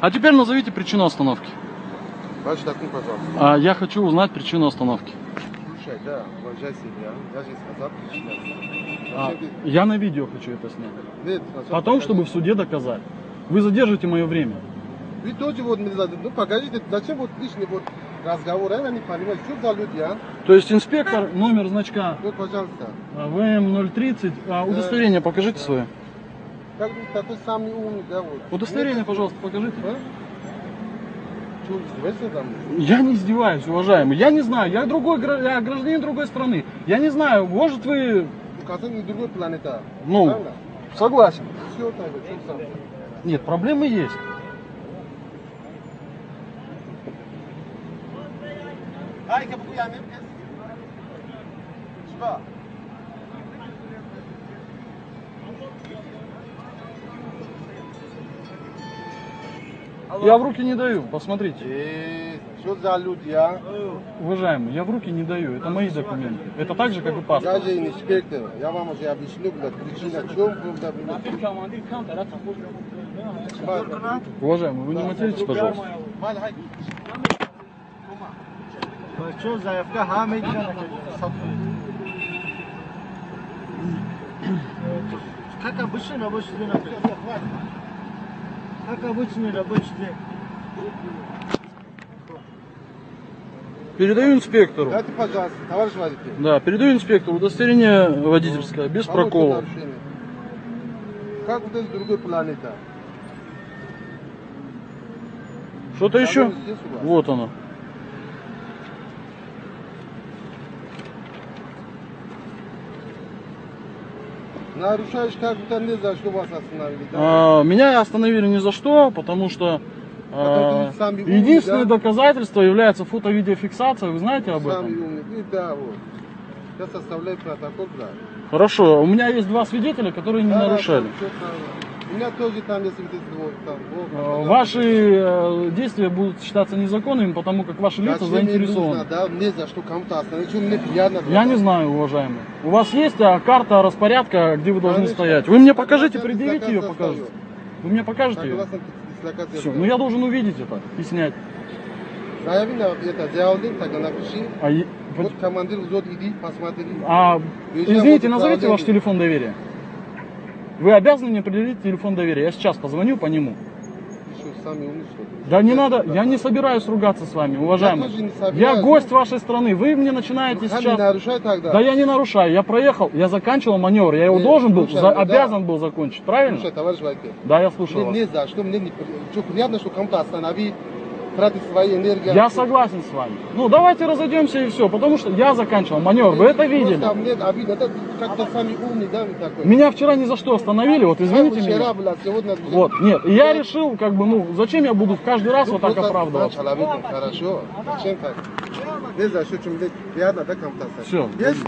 А теперь назовите причину остановки. Ваш документ, пожалуйста. А, я хочу узнать причину остановки. Слушай, да, уважай себя. Я же сказал причина. А, я на видео хочу это снять. Нет, Потом, чтобы в суде доказать. Вы задержите мое время. Вы тоже вот. Ну покажите, зачем вот лишний вот разговор, я не понимаю, что за люди, а? То есть инспектор, номер значка Вот, пожалуйста. а, ВМ030, а, удостоверение покажите свое. Как вы такой самый умный, да, вот. Удостоверение, Нет, пожалуйста, покажите. А? Что, издеваешься там? Я не издеваюсь, уважаемый. Я не знаю, я другой я гражданин другой страны. Я не знаю, может вы... Казань не другой планета. Ну, Правильно? согласен. Все так, вот, что сам. Нет, проблемы есть. Ай, как бы Я в руки не даю, посмотрите. Э, что за люди, а? Уважаемый, я в руки не даю, это мои документы. Это так же, как и паспорт. Я же инспектор, я вам уже объясню, блядь, причина, в чем, блядь. Уважаемый, вы не материтесь, пожалуйста. Как обычно, рабочий день. Как обычный рабочий день. Передаю инспектору. Дайте, пожалуйста, товарищ водитель. Да, передаю инспектору удостоверение водительское, без нарушение? Как вот из другой планеты? Что-то еще? Вот оно. Нарушаешь как будто не за что вас остановили. да? А, меня остановили ни за что, потому что а, что сами умные, единственное да? доказательство является фото-видеофиксация. Вы знаете об Сами этом? умные. И да, вот. Я составляю протокол, брат. Хорошо. У меня есть два свидетеля, которые не Да, нарушали. да. У меня тоже там свидетельство. вот Там, А, пожалуйста. Ваши э, действия будут считаться незаконными, потому как ваши лица Зачем мне заинтересованы. нужно, да, мне за что кому-то остановить, что мне приятно. Я не знаю, уважаемый. У вас есть а, карта распорядка, где вы должны Конечно. стоять? Вы мне покажите, предъявите ее, достаю. покажете. Вы мне покажете ее? Все, ну я должен увидеть это и снять. На это, заявление, тогда напиши. А, Вот командир взвод, иди, посмотри. а, извините, назовите ваш телефон доверия. Вы обязаны мне определить телефон доверия. Я сейчас позвоню по нему. Ты что, сами умные, что ли? Да не надо, я не собираюсь ругаться с вами, уважаемый. тоже не собираюсь. Я гость вашей страны. Вы мне начинаете Сами сейчас. нарушай тогда. Да я не нарушаю, я проехал, я заканчивал маневр, я его Нет, должен был, слушай, за- ну да. обязан был закончить, правильно? Слушай, товарищ водитель, Да, я слушаю мне вас. не за что, мне не что, приятно, что кому-то остановить, тратить свои энергии. Я согласен с вами. Ну, давайте разойдемся и все, потому что я заканчивал маневр, вы это видели. Мне обидно, это как-то сами умный, да, такой. Меня вчера ни за что остановили, вот извините Вчера, меня. блядь, сегодня... Вот, нет, и я решил, как бы, ну, зачем я буду в каждый раз вот так оправдываться? хорошо. Зачем так? Не за что, что мне приятно, да. Всё. Есть